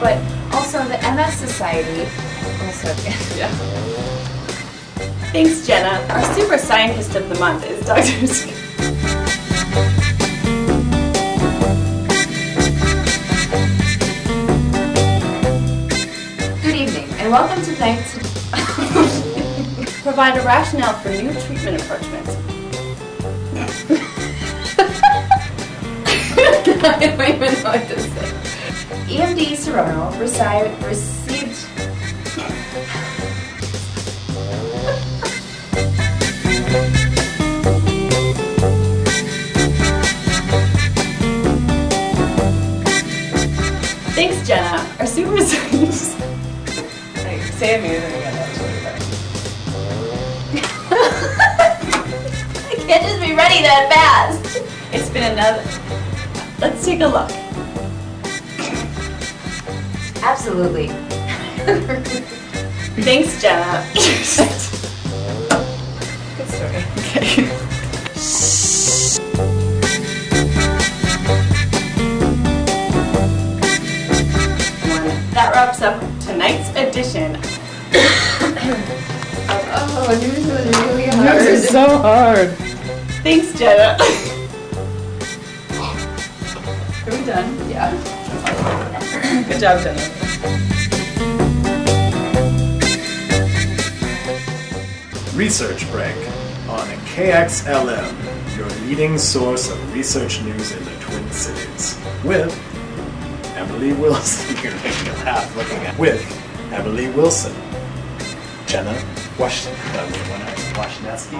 But also, the MS Society. Yeah. Thanks, Jenna. Our super scientist of the month is Dr. Good evening, and welcome to tonight's. Provide a rationale for new treatment approaches. I don't even know what. EMD Serono reci- received. Thanks, Jenna. Our super scientist. Hey, say amazing again. That was really funny. I can't just be ready that fast. It's been another. Let's take a look. Absolutely. Thanks, Jenna. Good story. okay. That wraps up tonight's edition. Oh, news was really hard. This is so hard. Thanks, Jenna. Are we done? yeah. Good job, Jenna. Research Break on KXLM, your leading source of research news in the Twin Cities. With Emily Wilson. You're making me laugh looking at. With Emily Wilson, Jenna Wash, uh, Washneski,